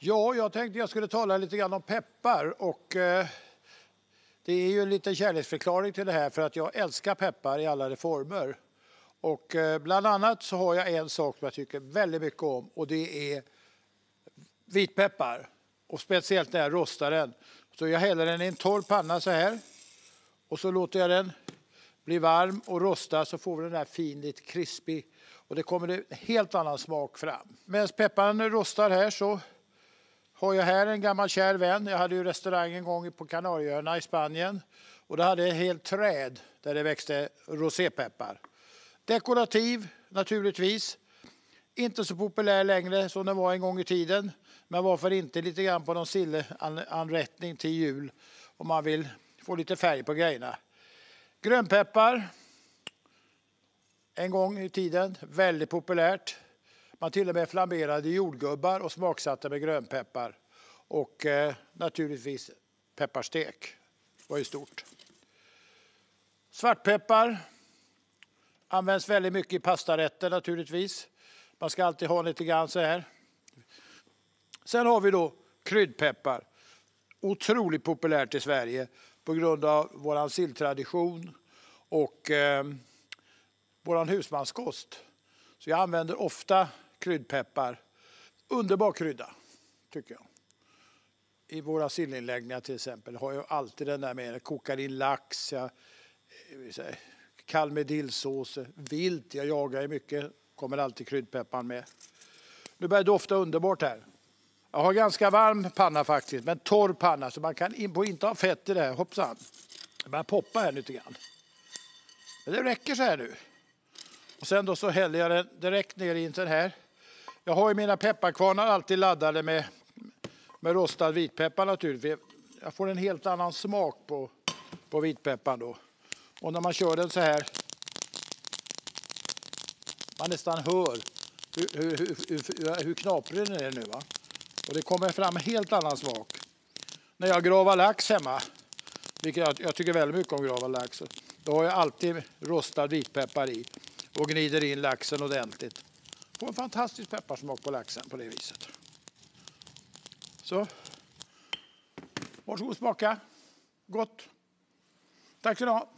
Ja, jag tänkte jag skulle tala lite grann om peppar och eh, det är ju en liten kärleksförklaring till det här för att jag älskar peppar i alla former. Och eh, bland annat så har jag en sak som jag tycker väldigt mycket om och det är vitpeppar. Och speciellt när jag rostar den. Så jag häller den i en torr panna så här. Och så låter jag den bli varm och rosta så får vi den här fin, lite krispig. Och det kommer en helt annan smak fram. Medan pepparn rostar här så har jag här en gammal kär vän. Jag hade ju restaurang en gång på Kanarieöarna i Spanien. Och det hade ett helt träd där det växte rosépeppar. Dekorativ naturligtvis. Inte så populär längre som den var en gång i tiden. Men varför inte lite grann på någon silleanrättning till jul om man vill få lite färg på grejerna. Grönpeppar. En gång i tiden väldigt populärt. Man till och med flamberade jordgubbar och smaksatte med grönpeppar. Och eh, naturligtvis pepparstek var ju stort. Svartpeppar används väldigt mycket i pastarätter naturligtvis. Man ska alltid ha lite grann så här. Sen har vi då kryddpeppar. Otroligt populärt i Sverige på grund av vår silltradition och eh, vår husmanskost. Så jag använder ofta kryddpeppar. Underbar krydda, tycker jag. I våra sillinläggningar till exempel har jag alltid den där med. Jag kokar in lax, jag, eh, kall med dillsås, vilt. Jag jagar ju mycket, kommer alltid kryddpepparn med. Nu börjar det dofta underbart här. Jag har ganska varm panna faktiskt, men torr panna så man kan inte ha fett i det här. Hoppsan. Det börjar poppa här lite grann. Men det räcker så här nu. Och sen då så häller jag den direkt ner i den här. Jag har ju mina pepparkvarnar alltid laddade med, med rostad vitpeppar naturligtvis. Jag får en helt annan smak på, på vitpepparn då. Och när man kör den så här, man nästan hör hur, hur, hur, hur knaprig den är nu. Va? Och det kommer fram en helt annan smak. När jag gravar lax hemma, vilket jag, jag tycker väldigt mycket om grava lax, då har jag alltid rostad vitpeppar i och gnider in laxen ordentligt. Får en fantastisk pepparsmak på laxen på det viset. Så. Varsågod smaka. Gott. Tack ska ni ha.